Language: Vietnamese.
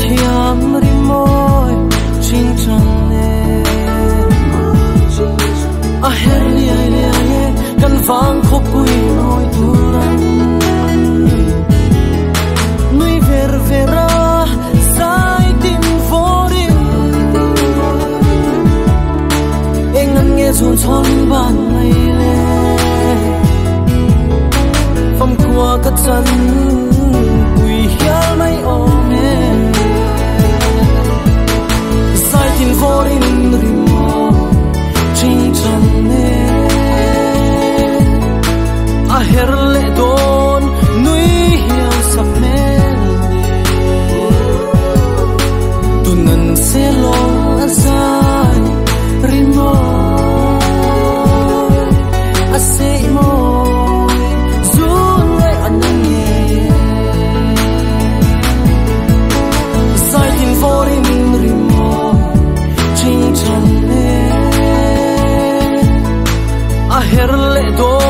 chiam ri moi chin chang ne a her ni, ai ne ai kan vang khop pui noi tu ran noi ver vera, sai tim fori eng an nge zun chon ban mai le phong qua ka chan herle doğ